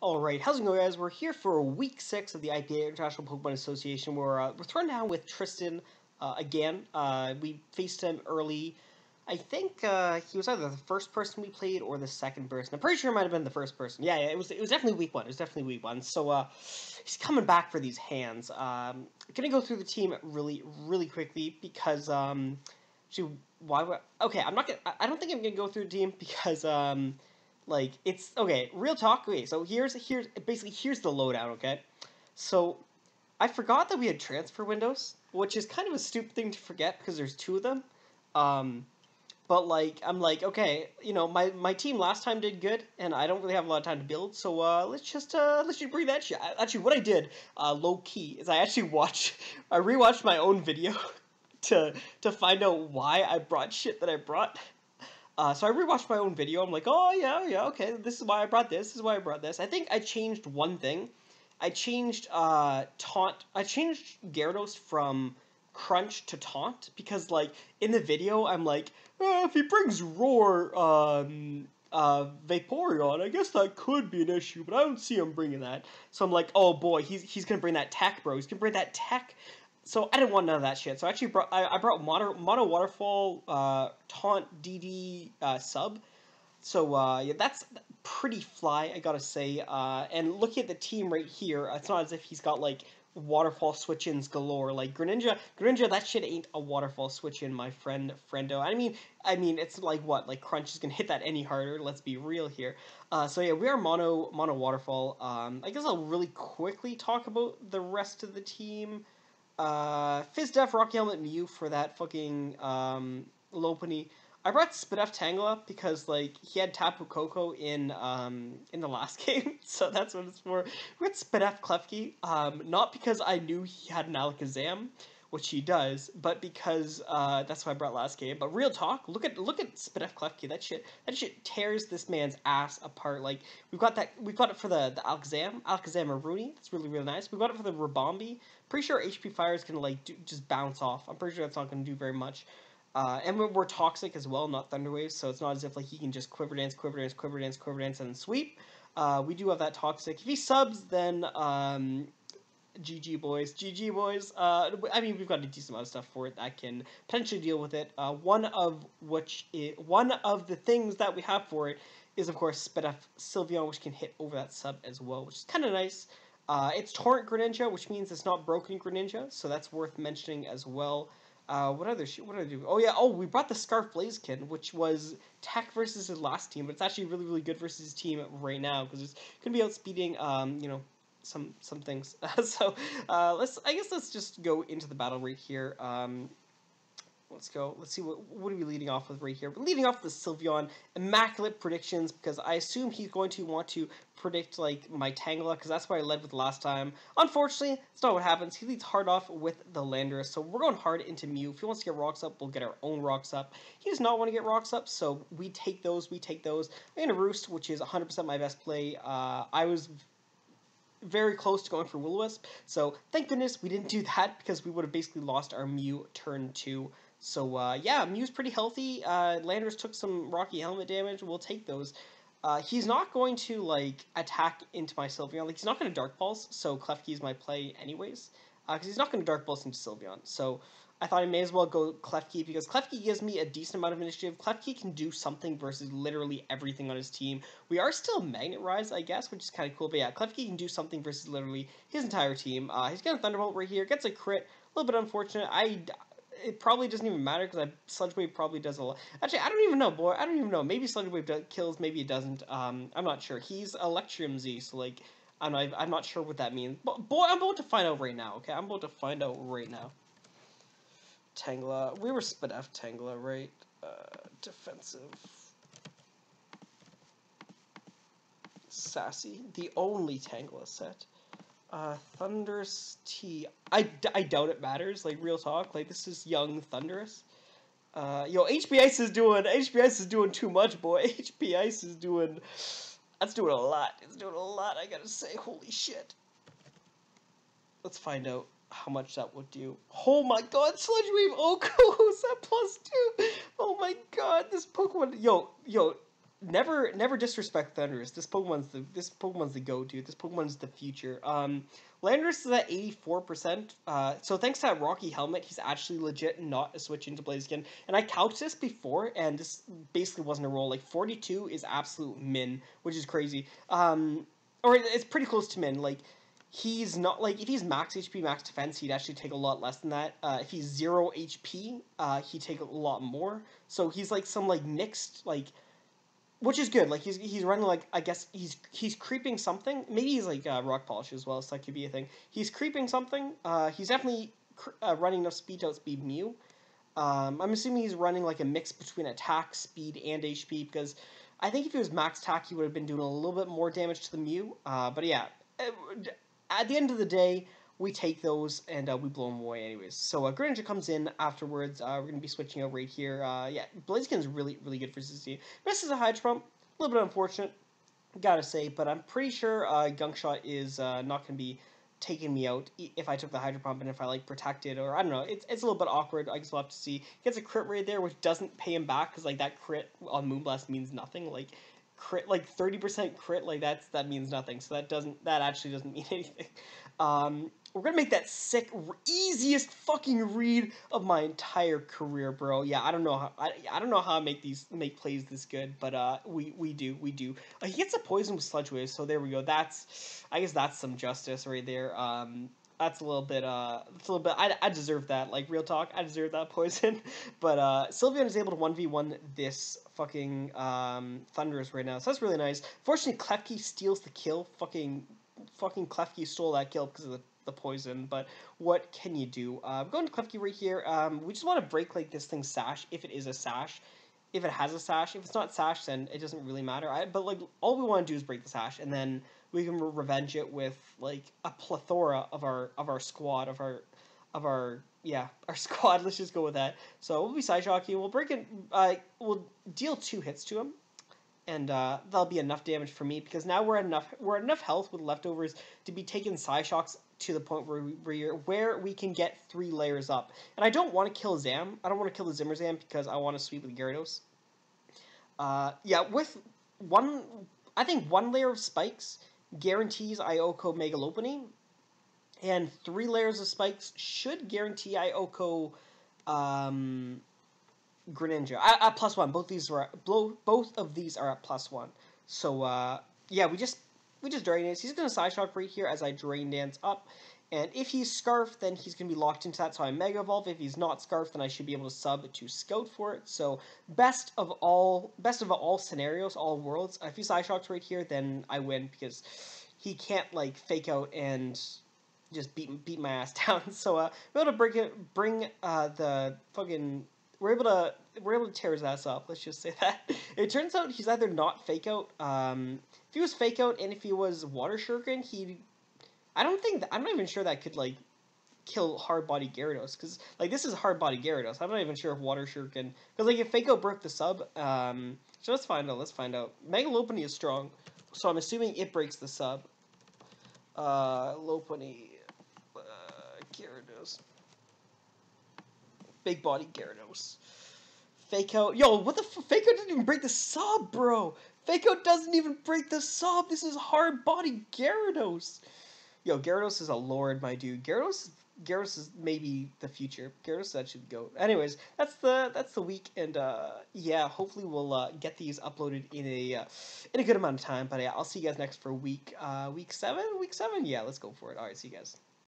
Alright, how's it going guys? We're here for week 6 of the IPA International Pokemon Association. We're, uh, we're thrown down with Tristan uh, again. Uh, we faced him early. I think uh, he was either the first person we played or the second person. I'm pretty sure it might have been the first person. Yeah, yeah, it was it was definitely week 1. It was definitely week 1. So uh, he's coming back for these hands. Um, gonna go through the team really, really quickly because... Um, actually, why would... Okay, I'm not gonna... I don't think I'm gonna go through the team because... Um, like it's okay. Real talk. Okay, so here's here's basically here's the lowdown. Okay, so I forgot that we had transfer windows, which is kind of a stupid thing to forget because there's two of them. Um, but like I'm like okay, you know my my team last time did good, and I don't really have a lot of time to build, so uh, let's just uh, let's just bring that shit. Actually, what I did uh, low key is I actually watched I rewatched my own video to to find out why I brought shit that I brought. Uh, so I rewatched my own video. I'm like, oh yeah, yeah, okay. This is why I brought this. This is why I brought this. I think I changed one thing. I changed uh, taunt. I changed Gyarados from crunch to taunt because like in the video I'm like, oh, if he brings roar, um, uh, Vaporeon, I guess that could be an issue, but I don't see him bringing that. So I'm like, oh boy, he's he's gonna bring that tech, bro. He's gonna bring that tech so I didn't want none of that shit. So I actually brought I, I brought mono, mono waterfall uh, taunt DD uh, sub. So uh, yeah, that's pretty fly, I gotta say. Uh, and looking at the team right here, it's not as if he's got like waterfall switch-ins galore. Like Greninja, Greninja, that shit ain't a waterfall switch-in, my friend, friendo. I mean, I mean, it's like what, like Crunch is gonna hit that any harder. Let's be real here. Uh, so yeah, we are mono mono waterfall. Um, I guess I'll really quickly talk about the rest of the team. Uh, Fizdef, Rocky Helmet, Mew for that fucking um, Lopunny. I brought Spadef Tangela because like he had Tapu Koko in um in the last game, so that's what it's for. We got Spadef Klefki, um, not because I knew he had an Alakazam, which he does, but because uh, that's what I brought last game. But real talk, look at look at Spadef Klefki. That shit that shit tears this man's ass apart. Like we've got that we've got it for the the Alakazam, Alakazam Rooney. It's really really nice. We've got it for the Ribombee. Pretty sure HP Fire is gonna like do, just bounce off. I'm pretty sure that's not gonna do very much. Uh, and we're, we're, toxic as well, not Thunder Waves, so it's not as if like he can just quiver dance, quiver dance, quiver dance, quiver dance, and sweep. Uh, we do have that toxic. If he subs, then um, GG boys, GG boys. Uh, I mean, we've got a decent amount of stuff for it that can potentially deal with it. Uh, one of which is, one of the things that we have for it is of course Spadef Sylveon, which can hit over that sub as well, which is kind of nice. Uh, it's Torrent Greninja, which means it's not Broken Greninja, so that's worth mentioning as well. Uh, what other shit what did I do? Oh yeah, oh we brought the Scarf Blaziken, which was Tech versus his last team, but it's actually really really good versus his team right now because it's gonna be outspeeding um you know some some things. so uh, let's I guess let's just go into the battle right here. Um, Let's go. Let's see what what are we leading off with right here. We're leading off with Sylveon immaculate predictions because I assume he's going to want to predict like my Tangela because that's what I led with last time. Unfortunately, that's not what happens. He leads hard off with the Landorus, so we're going hard into Mew. If he wants to get rocks up, we'll get our own rocks up. He does not want to get rocks up, so we take those. We take those. I'm gonna Roost, which is 100% my best play. Uh, I was very close to going for Will-O-Wisp, so thank goodness we didn't do that because we would have basically lost our Mew turn two. So uh, yeah, Mew's pretty healthy. Uh, Landorus took some Rocky Helmet damage. We'll take those. Uh, he's not going to like attack into my Sylveon. Like he's not going to Dark Pulse. So Klefki is my play anyways. Because uh, he's not going to Dark Pulse into Sylveon. So I thought I may as well go Klefki because Klefki gives me a decent amount of initiative. Klefki can do something versus literally everything on his team. We are still Magnet Rise, I guess, which is kind of cool. But yeah, Klefki can do something versus literally his entire team. Uh, he's got a Thunderbolt right here. Gets a crit. A little bit unfortunate. I, it probably doesn't even matter because Sludge Wave probably does a lot. Actually, I don't even know, boy. I don't even know. Maybe Sludge Wave kills, maybe it doesn't. Um, I'm not sure. He's Electrium Z, so like, I'm not, I'm not sure what that means. But boy, I'm about to find out right now. Okay, I'm about to find out right now. Tangela, we were Spadef Tangela, right? Uh, defensive. Sassy, the only Tangela set. Uh, Thundurus T. I, I doubt it matters. Like real talk. Like this is young Thundurus. Uh, yo, Ice is doing Ice is doing too much, boy. Ice is doing. That's doing a lot. It's doing a lot. I gotta say, holy shit. Let's find out how much that would do. Oh my god, Sludge Wave OHKO is at plus two. Oh my god, this Pokemon. Yo, yo, never never disrespect Thundurus. This Pokemon's the this Pokemon's the go to. This Pokemon's the future. Um, Landorus is at eighty four percent. Uh, so thanks to that Rocky helmet, he's actually legit not a switch into Blaziken. And I couched this before, and this basically wasn't a roll. Like forty two is absolute min, which is crazy. Um, or it's pretty close to min. Like he's not like if he's max HP, max defense, he'd actually take a lot less than that. Uh, if he's zero HP, uh, he'd take a lot more. So he's like some like mixed like which is good. Like he's he's running like I guess he's he's creeping something. Maybe he's like uh, rock polish as well, so that could be a thing. He's creeping something. Uh, he's definitely cr- uh, running enough speed to outspeed Mew. Um, I'm assuming he's running like a mix between attack, speed, and HP because I think if he was max attack, he would have been doing a little bit more damage to the Mew. Uh, but yeah, uh, at the end of the day, we take those and uh, we blow them away anyways. So uh, Greninja comes in afterwards. Uh, we're going to be switching out right here. Uh, yeah, Blaziken's really, really good for CC. This is a Hydro Pump. A little bit unfortunate, gotta say, but I'm pretty sure uh, Gunk Shot is uh, not going to be taking me out if I took the Hydro Pump and if I like protected or I don't know. It's, it's a little bit awkward. I guess we'll have to see. He gets a crit right there, which doesn't pay him back because like that crit on Moonblast means nothing. Like crit like 30% crit like that's that means nothing. So that doesn't that actually doesn't mean anything. Um we're gonna make that sick easiest fucking read of my entire career bro. Yeah i don't know how i, I don't know how i make these make plays this good but uh we we do we do. Uh, he gets a poison with sludge wave so there we go. That's i guess that's some justice right there. Um that's a little bit uh that's a little bit I, I deserve that like real talk I deserve that poison. But uh Sylveon is able to 1v1 this fucking um Thundurus right now so that's really nice. Fortunately Klefki steals the kill fucking fucking Klefki stole that kill because of the, the poison but what can you do? Uh going to Klefki right here um we just want to break like this thing sash if it is a sash if it has a sash if it's not sash then it doesn't really matter I, but like all we want to do is break the sash and then we can revenge it with like a plethora of our of our squad of our of our yeah our squad. Let's just go with that. So we'll be Psyshocky. We'll break it. Uh, we'll deal two hits to him, and uh, that'll be enough damage for me because now we're at enough we're at enough health with leftovers to be taking Psyshocks to the point where we where we can get three layers up. And I don't want to kill Zam. I don't want to kill the Zimmer Zam because I want to sweep with Gyarados. Uh, yeah, with one, I think one layer of spikes guarantees OHKO Mega Lopunny, and three layers of spikes should guarantee OHKO um, Greninja at, at plus one. Both these are both of these are at plus one. So uh, yeah, we just we just dragon dance. He's gonna Psyshock right here as I dragon dance up. And if he's Scarf, then he's going to be locked into that, so I Mega Evolve. If he's not Scarf, then I should be able to sub to Scout for it. So best of all best of all scenarios, all worlds. If he Psyshocks right here, then I win because he can't like fake out and just beat beat my ass down. So uh, we're able to bring it, bring uh, the fucking we're able to we're able to tear his ass up. Let's just say that. It turns out he's either not fake out. Um, if he was fake out and if he was water shuriken, he I don't think that, I'm not even sure that could like kill hard body Gyarados because like this is hard body Gyarados. I'm not even sure if Water Shuriken because like if Fako broke the sub, um, so let's find out. Let's find out. Mega Lopunny is strong, so I'm assuming it breaks the sub. Uh, Lopunny, uh, Gyarados, big body Gyarados. Fake out, yo, what the f- Fake out didn't even break the sub, bro. Fake out doesn't even break the sub. This is hard body Gyarados. Yo, Gyarados is a lord, my dude. Gyarados, Gyarados is maybe the future. Gyarados that should go. Anyways, that's the that's the week, and uh, yeah, hopefully we'll uh, get these uploaded in a uh, in a good amount of time. But yeah, I'll see you guys next for week uh, week seven. Week seven, yeah, let's go for it. All right, see you guys.